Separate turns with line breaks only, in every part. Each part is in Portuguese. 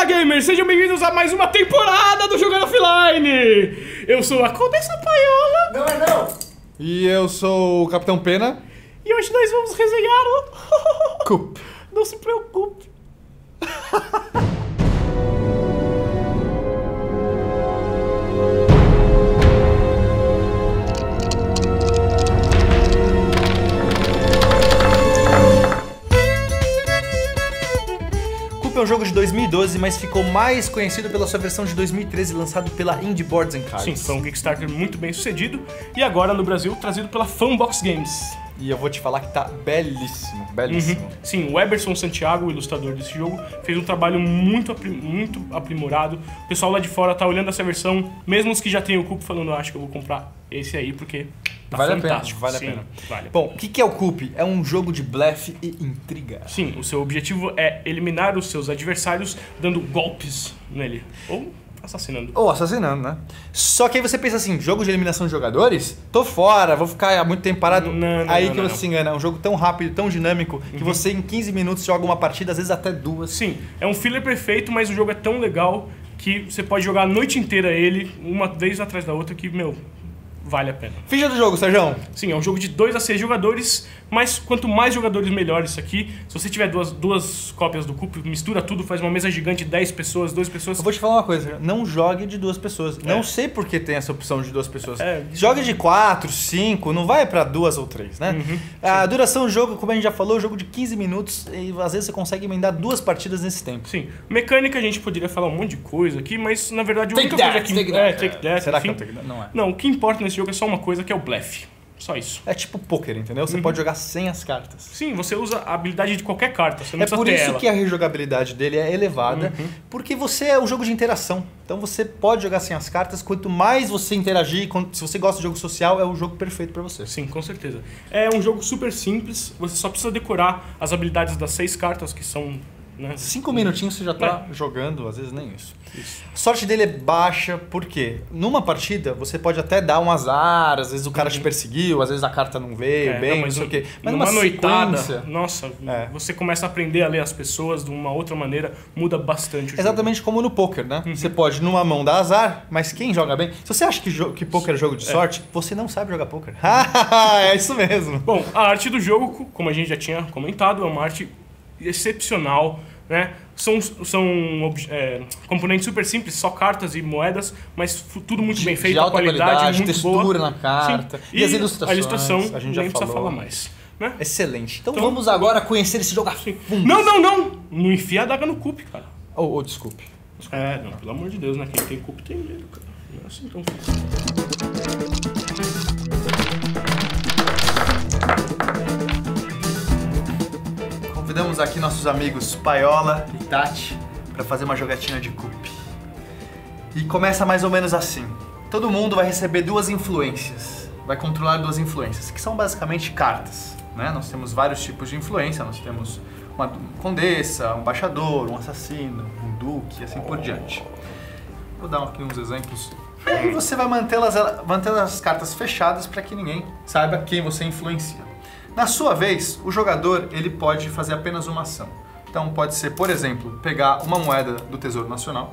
Fala gamers, sejam bem-vindos a mais uma temporada do Jogando Offline! Eu sou a Condessa Paiola
Não é não!
E eu sou o Capitão Pena.
e hoje nós vamos resenhar o.
Cup.
Não se preocupe.
Cup é um jogo de 2012, mas ficou mais conhecido pela sua versão de 2013, lançado pela Indie Boards and Cards.
Sim, foi um Kickstarter muito bem sucedido e agora no Brasil trazido pela Funbox Games.
E eu vou te falar que tá belíssimo, belíssimo.
Uhum. Sim, o Eberson Santiago, o ilustrador desse jogo, fez um trabalho muito, muito aprimorado. O pessoal lá de fora tá olhando essa versão, mesmo os que já têm o cupo, falando, "Ah, acho que eu vou comprar esse aí, porque tá
Vale a pena,
fantástico.
vale a
Sim,
pena.
Vale.
Bom, o que que é o Cup? É um jogo de blefe e intriga.
Sim, o seu objetivo é eliminar os seus adversários dando golpes nele. Ou assassinando.
Ou assassinando, né? Só que aí você pensa assim, jogo de eliminação de jogadores? Tô fora, vou ficar há muito tempo parado.
Não, não,
aí
não,
que você
não.
se engana. É um jogo tão rápido, tão dinâmico, que você em 15 minutos joga uma partida, às vezes até duas.
Sim, é um filler perfeito, mas o jogo é tão legal que você pode jogar a noite inteira ele, uma vez atrás da outra, que, meu, vale a pena.
Ficha do jogo, Sérgio.
Sim, é um jogo de 2 a 6 jogadores, mas quanto mais jogadores, melhor isso aqui. Se você tiver duas, duas cópias do cupo, mistura tudo, faz uma mesa gigante, 10 pessoas, 2 pessoas.
Eu vou te falar uma coisa, não jogue de duas pessoas.
É.
Não sei por que tem essa opção de duas pessoas.
É.
Jogue de quatro, cinco, não vai pra duas ou três, né?
Uhum,
a duração do jogo, como a gente já falou, é um jogo de 15 minutos e às vezes você consegue emendar duas partidas nesse tempo.
Sim, mecânica a gente poderia falar um monte de coisa aqui, mas na verdade a
Take
única
that,
coisa que
take
é,
that.
take that,
Será que
enfim.
é o take that? Não é.
Não, o que importa nesse jogo é só uma coisa que é o blefe. Só isso.
É tipo poker, entendeu? Você pode jogar sem as cartas.
Sim, você usa a habilidade de qualquer carta, você não
É por isso
ela. Uhum.
que a rejogabilidade dele é elevada, porque você é um jogo de interação. Então você pode jogar sem as cartas. Quanto mais você interagir, se você gosta de jogo social, é o jogo perfeito pra você.
Sim, com certeza. É um jogo super simples, você só precisa decorar as habilidades das seis cartas que são. Né?
Cinco minutinhos você já tá
É.
jogando, às vezes nem isso.
Isso.
A sorte dele é baixa, porque numa partida você pode até dar um azar, às vezes o cara te perseguiu, às vezes a carta não veio
É,
bem,
não,
não
mas
sei o quê. Mas
numa
numa
noitada, nossa,
É.
você começa a aprender a ler as pessoas de uma outra maneira, muda bastante o jogo.
Exatamente como no poker, né?
Uhum.
Você pode numa mão dar azar, mas quem joga bem. Se você acha que, que poker é jogo de
É.
sorte, você não sabe jogar poker. é isso mesmo.
Bom, a arte do jogo, co- como a gente já tinha comentado, é uma arte excepcional, né? São, são é, componentes super simples, só cartas e moedas, mas tudo muito
De-
bem
de
feito, a
alta
qualidade,
qualidade,
muito
textura
boa.
na carta.
Sim.
E as ilustrações,
A ilustração,
a gente já
nem precisa
falou.
falar mais. Né?
Excelente. Então,
Então-
vamos agora conhecer esse jogo a fundo.
Não, não, não! Não enfia a daga no cup, cara.
Oh, oh, desculpe.
É, não, pelo amor de Deus, né? Quem tem cup tem medo, cara. Não é assim tão fácil.
Convidamos aqui nossos amigos Paiola e Tati para fazer uma jogatina de cup. E começa mais ou menos assim. Todo mundo vai receber duas influências. Vai controlar duas influências, que são basicamente cartas. Né? Nós temos vários tipos de influência. Nós temos uma condessa, um embaixador, um assassino, um duque e assim por diante. Vou dar aqui uns exemplos. E você vai mantê-las mantendo as cartas fechadas para que ninguém saiba quem você influencia. Na sua vez, o jogador ele pode fazer apenas uma ação. Então pode ser, por exemplo, pegar uma moeda do Tesouro Nacional.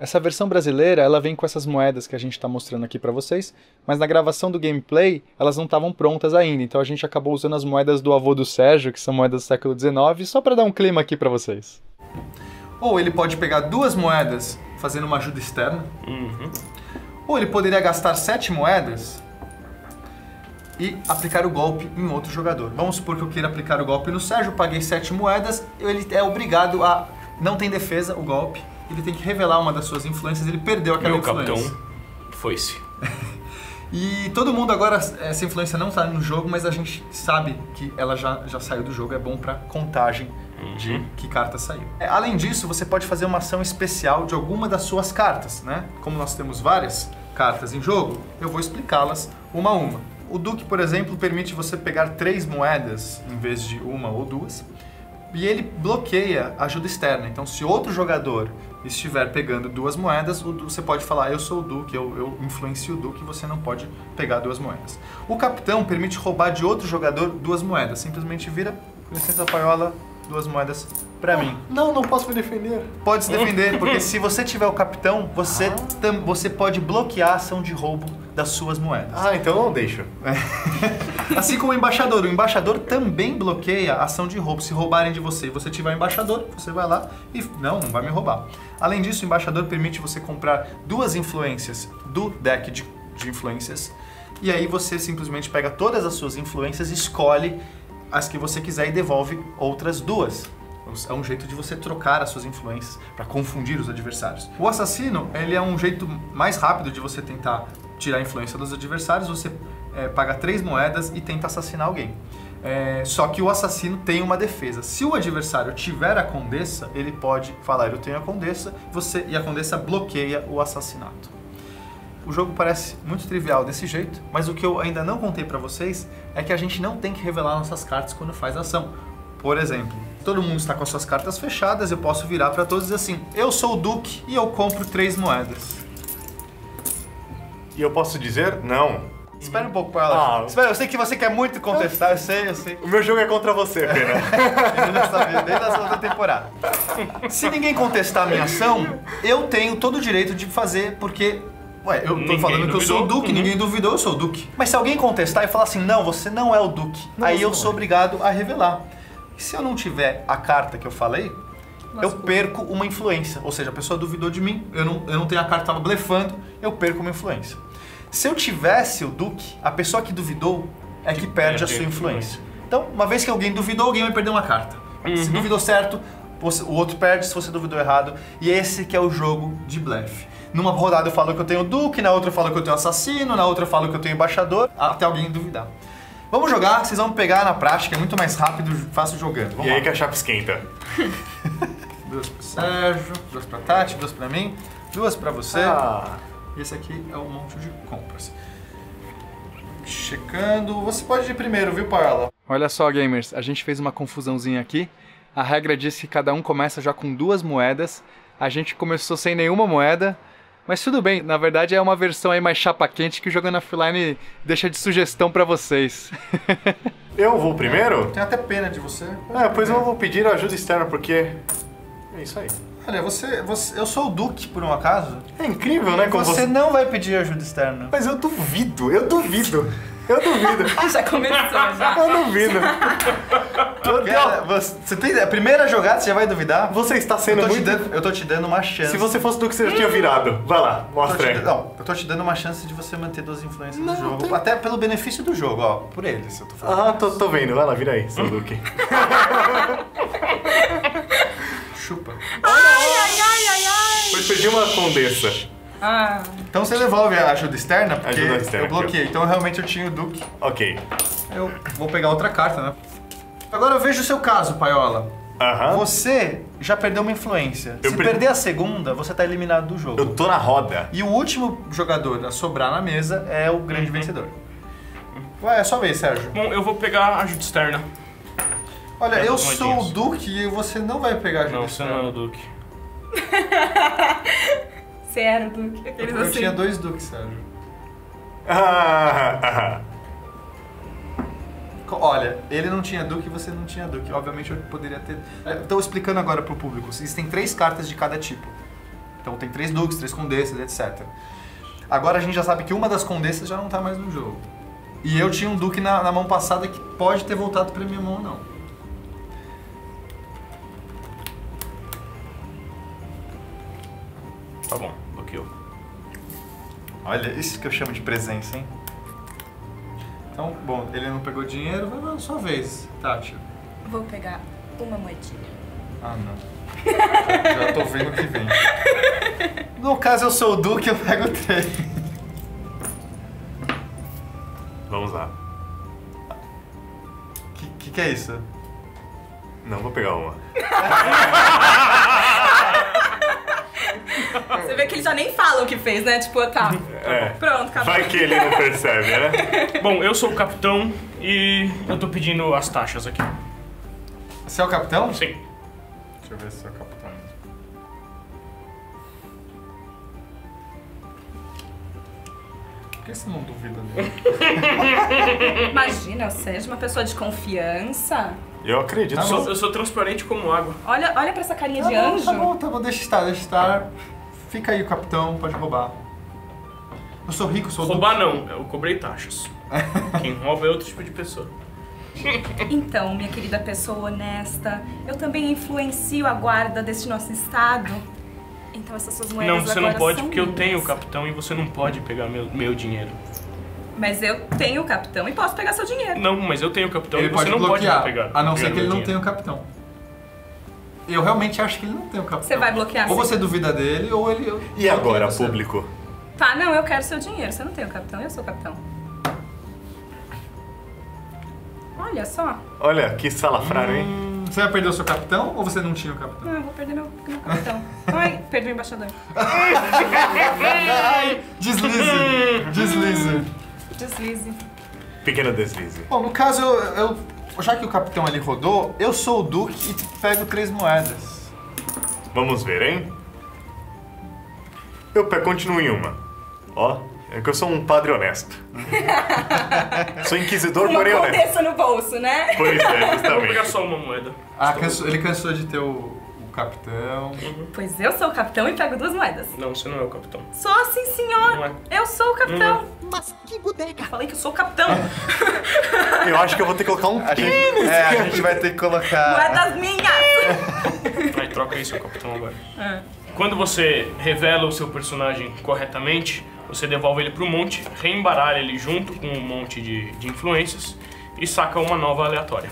Essa versão brasileira, ela vem com essas moedas que a gente está mostrando aqui para vocês, mas na gravação do gameplay elas não estavam prontas ainda, então a gente acabou usando as moedas do avô do Sérgio, que são moedas do século XIX, só para dar um clima aqui para vocês. Ou ele pode pegar duas moedas fazendo uma ajuda externa,
Uhum.
ou ele poderia gastar sete moedas e aplicar o golpe em outro jogador. Vamos supor que eu queira aplicar o golpe no Sérgio, paguei sete moedas, ele é obrigado a. Não tem defesa o golpe, ele tem que revelar uma das suas influências, ele perdeu aquela
Meu
influência.
capitão foi-se.
E todo mundo agora, essa influência não está no jogo, mas a gente sabe que ela já, já saiu do jogo, é bom para contagem de que carta saiu. É, além disso, você pode fazer uma ação especial de alguma das suas cartas, né? Como nós temos várias cartas em jogo, eu vou explicá-las uma a uma. O Duque, por exemplo, permite você pegar três moedas em vez de uma ou duas. E ele bloqueia a ajuda externa. Então, se outro jogador estiver pegando duas moedas, você pode falar: Eu sou o Duque, eu, eu influencio o Duque, você não pode pegar duas moedas. O capitão permite roubar de outro jogador duas moedas. Simplesmente vira, com licença, paiola, duas moedas pra mim.
Não, não posso me defender.
Pode se defender, porque se você tiver o capitão, você, tam- você pode bloquear a ação de roubo das suas moedas.
Ah, então não deixo.
Assim como o embaixador. O embaixador também bloqueia a ação de roubo. Se roubarem de você e você tiver embaixador, você vai lá e. Não, não vai me roubar. Além disso, o embaixador permite você comprar duas influências do deck de, de influências. E aí você simplesmente pega todas as suas influências, escolhe as que você quiser e devolve outras duas. É um jeito de você trocar as suas influências para confundir os adversários. O assassino, ele é um jeito mais rápido de você tentar tirar a influência dos adversários. Você é, paga três moedas e tenta assassinar alguém. É, só que o assassino tem uma defesa. Se o adversário tiver a condessa, ele pode falar: Eu tenho a condessa, você e a condessa bloqueia o assassinato. O jogo parece muito trivial desse jeito, mas o que eu ainda não contei pra vocês é que a gente não tem que revelar nossas cartas quando faz ação. Por exemplo, todo mundo está com as suas cartas fechadas, eu posso virar pra todos e dizer assim: Eu sou o Duque e eu compro três moedas.
E eu posso dizer não.
Espera um pouco pra ela.
Ah.
Espera, eu sei que você quer muito contestar, eu sei, eu sei.
O meu jogo é contra você, Pena.
Eu já sabia desde a segunda temporada. Se ninguém contestar a minha ação, eu tenho todo o direito de fazer, porque. Ué, eu tô
Ninguém
falando que eu sou o
duvidou.
Duque,
Uhum.
ninguém duvidou, eu sou o Duque. Mas se alguém contestar e falar assim, não, você não é o Duque, aí eu sou obrigado a revelar. E se eu não tiver a carta que eu falei, eu perco uma influência. Ou seja, a pessoa duvidou de mim, eu não, eu não tenho a carta, tava blefando, eu perco uma influência. Se eu tivesse o Duque, a pessoa que duvidou é que perde a sua influência. Então, uma vez que alguém duvidou, alguém vai perder uma carta.
Uhum.
Se duvidou certo, você- o outro perde se você duvidou errado. E esse que é o jogo de blefe. Numa rodada eu falo que eu tenho Duque, na outra eu falo que eu tenho assassino, na outra eu falo que eu tenho embaixador, até alguém duvidar. Vamos jogar, vocês vão pegar na prática, é muito mais rápido, fácil jogando. Vamos
E
lá.
aí que a chapa esquenta.
Duas pro Sérgio, duas pra Tati, duas pra mim, duas pra você.
Ah,
Esse aqui é um monte de compras. Checando. Você pode ir primeiro, viu, Paula? Olha só, gamers, a gente fez uma confusãozinha aqui. A regra diz que cada um começa já com duas moedas. A gente começou sem nenhuma moeda. Mas tudo bem, na verdade é uma versão aí mais chapa quente que o Jogando Offline deixa de sugestão pra vocês.
eu vou primeiro?
Tenho até pena de você.
Ah, pois eu vou pedir ajuda externa, porque... É isso aí.
Olha, você, você. Eu sou o Duque, por um acaso.
É incrível, né? Como
Você
você...
não vai pedir ajuda externa.
Mas eu duvido, eu duvido. Eu duvido.
Já começou, já.
Eu duvido.
Cara, você, você tem, a primeira jogada você já vai duvidar?
Você está
Eu
sendo
te
muito...
dando, eu tô te dando uma chance.
Se você fosse do que você já tinha virado. Vai lá,
Eu
mostra aí.
não, eu tô te dando uma chance de você manter duas influências
Não,
no jogo.
tem-
Até pelo benefício do jogo, ó. Por eles, eu tô falando.
Ah, tô, tô vendo. Vai lá, vira aí, seu Duque.
Chupa.
Ai, ai, ai, ai.
Pois perdi uma condessa.
Ah,
Então você devolve a ajuda externa, porque
Ajuda externa,
eu bloqueei. Então realmente eu tinha o Duque.
Ok.
Eu vou pegar outra carta, né? Agora eu vejo o seu caso, Paiola.
Aham.
Você já perdeu uma influência.
Eu
Se
per-
perder a segunda, você tá eliminado do jogo.
Eu tô na roda.
E o último jogador a sobrar na mesa é o grande vencedor. Ué, é sua vez, Sérgio.
Bom, eu vou pegar a ajuda externa.
Olha,
É,
eu sou o. Duque e você não vai pegar a
Não, você não é o Duque.
você era o Duque. Aqueles
Eu
assim.
tinha dois Duques, Sérgio.
Ah, ah,
Co- Olha, ele não tinha Duque e você não tinha Duque. Obviamente eu poderia ter. Estou explicando agora pro público. Existem três cartas de cada tipo. Então tem três Duques, três Condessas, etc. Agora a gente já sabe que uma das Condessas já não tá mais no jogo. E eu tinha um Duque na, na mão passada que pode ter voltado pra minha mão ou não.
Tá bom, bloqueou.
Olha, isso que eu chamo de presença, hein? Então, bom, ele não pegou dinheiro, vai na sua vez, Tati.
Vou pegar uma moedinha.
Ah, não. Já, já tô vendo o que vem. No caso, eu sou o Duque, eu pego três.
Vamos lá.
Que, que que é isso?
Não, vou pegar uma.
Você vê que ele já nem fala o que fez, né? Tipo, tá.
É.
Pronto, acabou.
Vai que ele não percebe, né?
Bom, eu sou o capitão e eu tô pedindo as taxas aqui.
Você é o capitão?
Sim.
Deixa eu ver se é o capitão. Por que você não duvida dele?
Imagina, o Sérgio, uma pessoa de confiança.
Eu acredito.
Tá
Eu sou, eu sou transparente como água.
Olha, olha pra essa carinha
Tá
de
bom,
anjo.
tá bom, tá bom, deixa estar, deixa estar. Fica aí, capitão, pode roubar. Eu sou rico, sou
Roubar não, eu cobrei taxas. Quem rouba é outro tipo de pessoa.
Então, minha querida pessoa honesta, eu também influencio a guarda deste nosso estado. Então essas suas moedas
Não, você não pode porque eu
minhas.
tenho o capitão e você não pode pegar meu, meu dinheiro.
Mas eu tenho o capitão e posso pegar seu dinheiro.
Não, mas eu tenho o capitão
Ele
e você
pode
não
bloquear,
pode pegar.
a não ser que ele não tenha o capitão. Eu realmente acho que ele não tem o capitão.
Você vai bloquear
Ou
sim?
você duvida dele, ou ele...
E agora,
Você.
público?
Tá, não, eu quero seu dinheiro. Você não tem o capitão, eu sou o capitão. Olha só.
Olha, que salafrário, hein?
Hum, Você vai perder o seu capitão, ou você não tinha o capitão?
Não, eu vou perder meu, meu capitão. Ai, perdi o embaixador.
Deslize, deslize.
Deslize.
Pequeno deslize.
Bom, no caso, eu, eu- já que o capitão ali rodou, eu sou o Duque e pego três moedas.
Vamos ver, hein? Eu pe- continuo em uma. Ó, é que eu sou um padre honesto. sou inquisidor,
Uma
porém honesto.
no bolso, né?
Pois é,
Eu vou pegar
justamente.
só uma moeda.
Ah, cansou- ele cansou de ter o capitão.
Pois eu sou o capitão e pego duas moedas.
Não, você não é o capitão.
Sou sim, senhor.
Não é.
Eu sou o capitão.
Mas que bodega!
Eu falei que eu sou o capitão.
Eu acho que eu vou ter que colocar um
A gente, é, a gente vai ter que colocar...
Moedas minhas.
Aí troca aí seu capitão agora.
É.
Quando você revela o seu personagem corretamente, você devolve ele pro monte, reembaralha ele junto com um monte de, de influências e saca uma nova aleatória.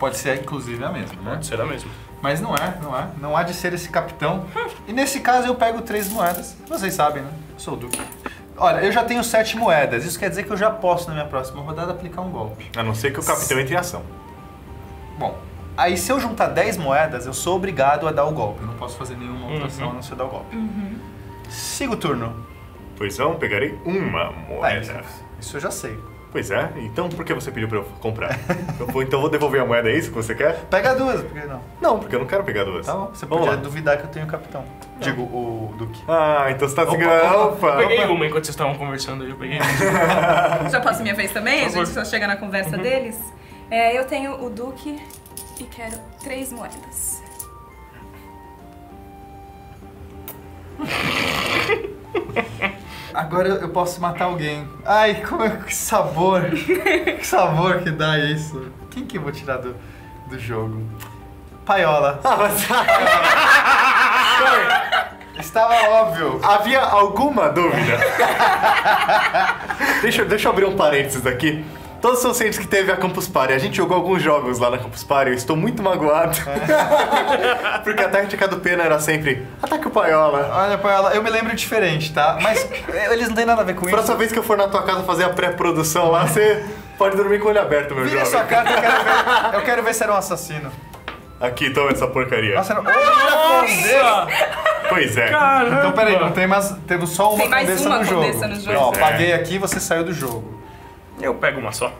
Pode ser inclusive a mesma, né?
Será mesmo?
Mas não é, não é. Não há de ser esse capitão. E nesse caso eu pego três moedas. Vocês sabem, né? Eu sou o Duque. Olha, eu já tenho sete moedas. Isso quer dizer que eu já posso, na minha próxima rodada, aplicar um golpe.
A não ser que o capitão entre em ação.
Bom, aí se eu juntar 10 moedas, eu sou obrigado a dar o golpe. Eu não posso fazer nenhuma outra ação a não ser dar o golpe. Siga o turno.
Pois não, pegarei uma
Ah,
moeda.
isso, isso eu já sei.
Pois é, então por que você pediu pra eu comprar? eu vou, então vou devolver a moeda, é isso que você quer?
Pega duas, porque não.
Não, porque eu não quero pegar duas.
Tá bom, você
Vamos
podia
lá.
duvidar que eu tenho o capitão. Digo, o Duque.
Ah, então você tá se
Opa,
enganando.
opa,
Opa!
Eu peguei uma enquanto vocês estavam conversando aí, eu peguei.
Já posso minha vez também? A gente só chega na conversa deles. É, eu tenho o Duque e quero três moedas.
Agora eu posso matar alguém. Ai, como é, que sabor. que sabor que dá isso. Quem que eu vou tirar do, do jogo? Paiola.
Ah, mas
Estava óbvio.
havia alguma dúvida? deixa, deixa eu abrir um parênteses aqui. Todos são cientes que teve a Campus Party. A gente jogou alguns jogos lá na Campus Party. Eu estou muito magoado. Porque a tática do Pena era sempre ataque o Paiola.
Olha, Paiola, eu me lembro diferente, tá? Mas eles não têm nada a ver com isso.
Próxima vez que eu for na tua casa fazer a pré-produção lá, você pode dormir com o olho aberto, meu
Vira
jovem.
sua carta, eu quero ver. Eu quero ver se era um assassino.
Aqui, toma essa porcaria.
Nossa, era... Outra condessa!
Pois é.
Então peraí, não tem mais. Temos só uma
Tem mais
condessa
uma
no jogo.
condessa no jogo.
Ó,
Pois é.
paguei aqui você saiu do jogo.
Eu pego uma só.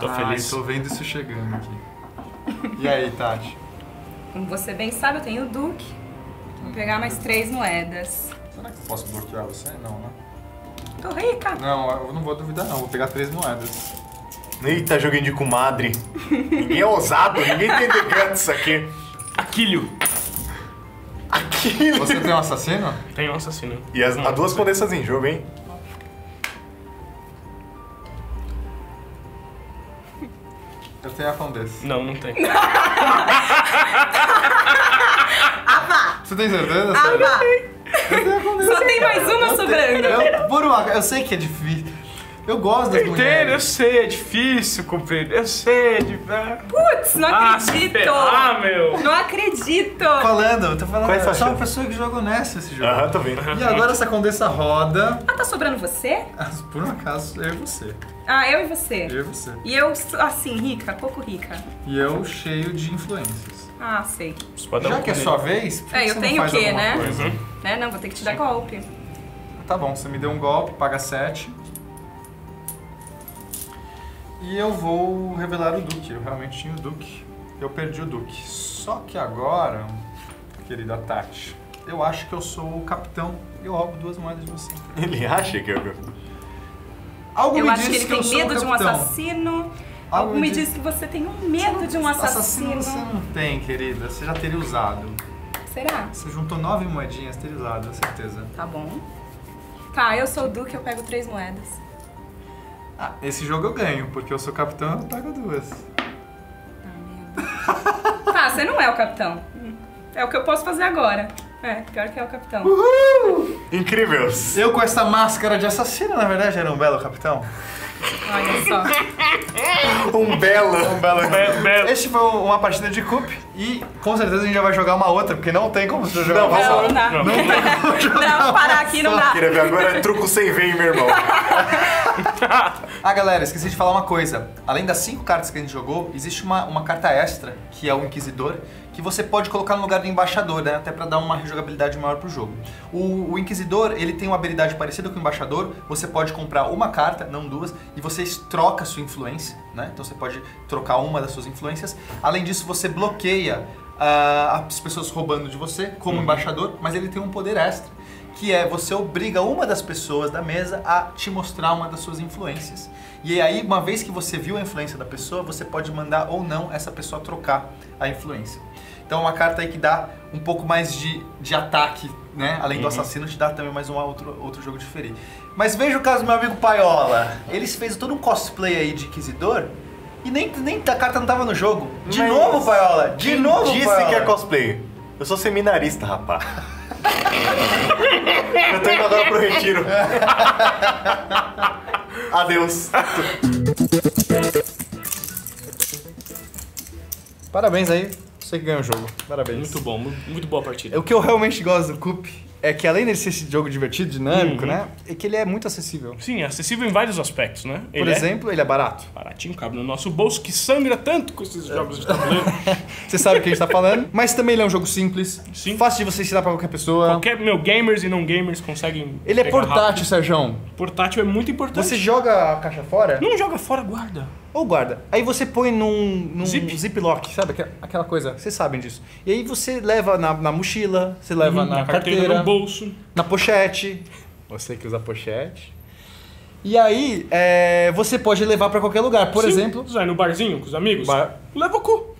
Tô
Ai,
feliz.
tô vendo isso chegando aqui. E aí, Tati?
Como você bem sabe, eu tenho o Duque. Vou pegar mais três moedas.
Será que eu posso bloquear você? Não, né?
Tô rica.
Não, eu não vou duvidar não. Vou pegar três moedas.
Eita, joguinho de comadre. Ninguém é ousado, ninguém tem guts aqui.
Aquilho.
Aqui.
Você tem um assassino?
Tem um assassino.
E as, há duas condessas em jogo, hein?
Eu tenho a condessa.
Não, não tem.
Você tem certeza?
Ah,
Sério?
vá.
Eu tenho a condessa.
Só tem mais uma sobrando.
Eu, por uma, eu sei que é difícil. Eu gosto das
Entendo, eu sei, é difícil cumprir. Eu sei, é difícil.
Putz, não
Ah,
acredito.
ferrar, meu.
Não acredito.
Falando, eu tô falando.
Qual é
Eu sou uma pessoa que joga honesto esse jogo.
Aham, tô vendo.
E agora essa condessa roda.
Ah, tá sobrando você?
Por um acaso, eu e você.
Ah, eu e você.
Eu e você.
E eu, assim, rica, pouco rica.
E eu cheio de influências.
Ah, sei.
Você pode dar
Já
um
que é sua vez, por que
É,
você
eu
não
tenho
faz
o quê, né?
coisa?
Uhum.
Né? Não, vou ter que te dar golpe.
Tá bom, você me deu um golpe, paga 7. E eu vou revelar o Duque. Eu realmente tinha o Duque. Eu perdi o Duque. Só que agora, querida Tati, eu acho que eu sou o capitão e eu roubo duas moedas de você.
Ele acha que eu.
Algo
Eu
me
acho
diz
que ele
eu
tem
sou o
medo de um
capitão.
assassino. Algo me diz que você tem um medo de um assassino.
você não tem, querida. Você já teria usado.
Será?
Você juntou nove moedinhas, teria usado, com certeza.
Tá bom. Tá, eu sou o Duque, eu pego três moedas.
Ah, esse jogo eu ganho, porque eu sou capitão, eu pago duas.
Ah, tá, você não é o capitão. É o que eu posso fazer agora. É, pior que é o capitão.
Incrível.
Eu com essa máscara de assassino, na verdade, era um belo capitão.
Olha só.
Um belo.
Um belo
Be- be-
Este foi uma partida de Coop e com certeza a gente já vai jogar uma outra, porque não tem como você jogar
Não,
uma
vamos
só.
lá.
Não dá.
Não.
Não, parar aqui não dá.
Queria ver agora é truco sem ver, meu irmão.
Ah, galera, esqueci de falar uma coisa. Além das cinco cartas que a gente jogou, existe uma, uma carta extra, que é o Inquisidor, que você pode colocar no lugar do Embaixador, né? Até pra dar uma rejogabilidade maior pro jogo. O, o Inquisidor, ele tem uma habilidade parecida com o Embaixador. Você pode comprar uma carta, não duas, e você troca sua influência, né? Então você pode trocar uma das suas influências. Além disso, você bloqueia ah, as pessoas roubando de você como Embaixador, mas ele tem um poder extra que é você obriga uma das pessoas da mesa a te mostrar uma das suas influências. E aí, uma vez que você viu a influência da pessoa, você pode mandar ou não essa pessoa trocar a influência. Então, é uma carta aí que dá um pouco mais de, de ataque, né? Além do assassino, te dá também mais um outro, outro jogo ferir. Mas veja o caso do meu amigo Paiola. Ele fez todo um cosplay aí de Inquisidor e nem, nem a carta não tava no jogo. De
Mas
novo, Paiola! De novo,
disse
Paiola!
que é cosplay? Eu sou seminarista, rapaz. Eu tô indo agora pro retiro. Adeus.
Parabéns aí, você que ganhou o jogo. Parabéns.
Muito bom, mu- muito boa partida.
O que eu realmente gosto do Coop é que além de ser esse jogo divertido, dinâmico,
Uhum.
né? É que ele é muito acessível.
Sim, é acessível em vários aspectos, né?
Por
Ele é
exemplo, ele é barato.
baratinho, cabe no nosso bolso, que sangra tanto com esses jogos de tabuleiro.
Você sabe o que a gente tá falando. Mas também ele é um jogo simples.
Sim.
Fácil de você ensinar pra qualquer pessoa.
Qualquer, meu, gamers e não gamers conseguem.
Ele é portátil,
rápido.
Sérgio.
Portátil é muito importante.
Você joga a caixa fora
não joga fora, guarda.
Ou guarda. Aí você põe num, num
Zip.
ziplock, sabe? Aquela- Aquela coisa. Vocês sabem disso. E aí você leva na, na mochila, você leva
Uhum,
na, carteira,
no bolso.
na pochete. Você que usa pochete. E aí, é, você pode levar pra qualquer lugar. Por
Sim,
exemplo,
Vai no barzinho com os amigos.
Bar-
Leva o cu.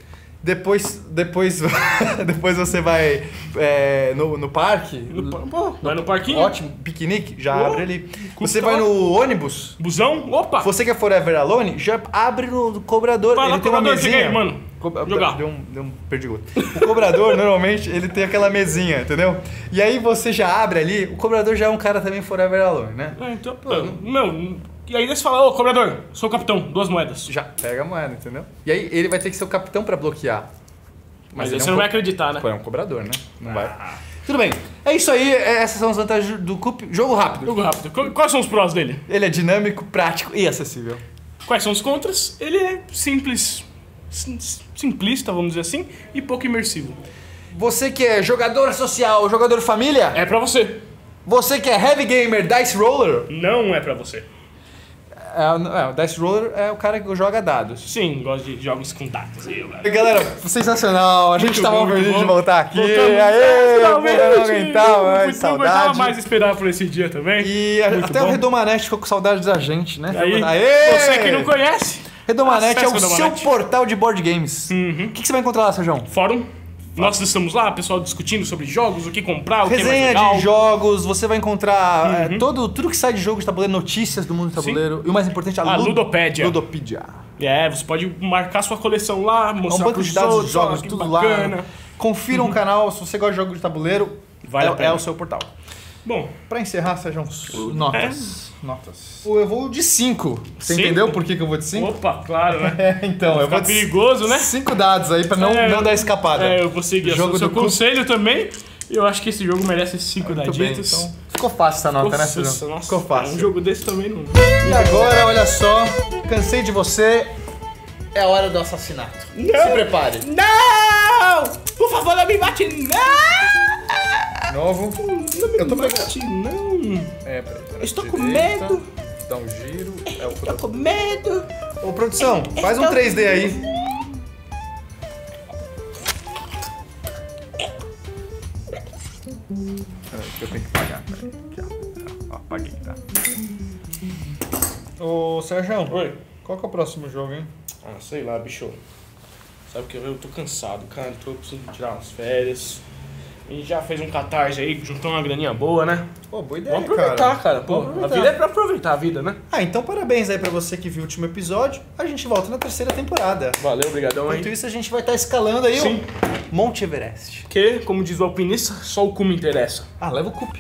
Depois, depois, depois você vai é, no, no parque.
No pô, vai no parquinho.
Ótimo, piquenique, já
Oh,
abre ali. Você vai no ônibus.
Busão, opa.
Você que é Forever Alone, já abre no cobrador.
Vai lá,
ele tem uma mesinha.
aí, mano.
Co-
Jogar.
Deu um, deu um perdigoto. O cobrador, normalmente, ele tem aquela mesinha, entendeu? E aí você já abre ali, o cobrador já é um cara também Forever Alone, né?
É, então, pô, meu, e aí você fala, ô cobrador, sou o capitão, duas moedas.
Já pega a moeda, entendeu? E aí ele vai ter que ser o capitão pra bloquear.
Mas,
ele
aí
é
você
um
não vai
co-
acreditar, né?
Pô, é um cobrador, né? Não vai. Tudo bem. É isso aí, é- essas são as vantagens do Coop. Jogo rápido.
Jogo rápido. Qu- Quais são os prós dele?
Ele é dinâmico, prático e acessível.
Quais são os contras? Ele é simples, sim- simplista, vamos dizer assim, e pouco imersivo.
Você que é jogador social, jogador família,
É pra você.
você que é heavy gamer, dice roller,
Não é pra você.
É, é, o dice roller é o cara que joga dados.
Sim, gosto de jogos com dados. Eu, galera.
Galera, sensacional, a gente
Muito
tava feliz de voltar aqui.
Voltamos,
Aê,
finalmente!
não aguentava,
Não
ai,
aguentava
saudade.
mais esperar por esse dia também.
E a- até
bom.
o Redomanete ficou com saudade da gente, né?
Aí,
Aê!
você que não conhece,
Redomanete é o
o
seu
Redomanete.
portal de board games.
Uhum.
O que, que você vai encontrar lá, Sérgio?
fórum. Nós estamos lá, pessoal discutindo sobre jogos, o que comprar, o que é mais
Resenha
legal.
de jogos, você vai encontrar
Uhum.
é, todo, tudo que sai de jogo de tabuleiro, notícias do mundo do tabuleiro. E o mais importante, a,
A
Lud-
Ludopédia.
Ludopédia.
É, você pode marcar sua coleção lá,
É um
mostrar
banco de dados de
outros,
jogos, tudo
bacana.
lá. Confira um canal, se você gosta de jogos de tabuleiro,
Vale
é, é o seu portal.
Bom,
Pra encerrar, Sérgio, notas. Notas. Eu vou de 5. Você
Cinco?
entendeu por que, que eu vou de 5?
opa, claro, né?
É, então, eu vou de
perigoso, né?
5 dados aí pra não,
É,
não dar escapada.
É, eu vou seguir o
Jogo
seu, seu
do
conselho também. Eu acho que esse jogo merece cinco
Muito bem,
daditos.
então. Ficou fácil essa nota, né, Sérgio? Ficou fácil.
Um jogo desse também não.
E agora, olha só, cansei de você. É a hora do assassinato. Se prepare.
Não! Por favor, não me mate, não!
Novo. Eu tô pegando.
Mate, não!
É, peraí, peraí.
Estou com
Direita,
medo.
Dá um giro. É o
Tô com medo!
Ô, produção, faz um 3D aí. Peraí, que eu tenho que pagar. Peraí. Aqui, ó. Ó, paguei, tá? Ô, Sérgio,
Oi.
qual que é o próximo jogo, hein?
Ah, sei lá, bicho. Sabe que eu, eu tô cansado, cara. Tô precisando tirar umas férias. A gente já fez um catarse aí, juntou uma graninha boa, né?
Pô, boa ideia,
Vamos aproveitar, cara. Pô,
Vamos
a
aproveitar.
vida é pra aproveitar a vida, né?
Ah, então parabéns aí pra você que viu o último episódio. A gente volta na terceira temporada.
Valeu, obrigadão
Enquanto
aí.
isso, a gente vai estar escalando aí
Sim.
o Monte Everest.
Que, como diz o alpinista, só o cu me interessa.
Ah, leva o cup.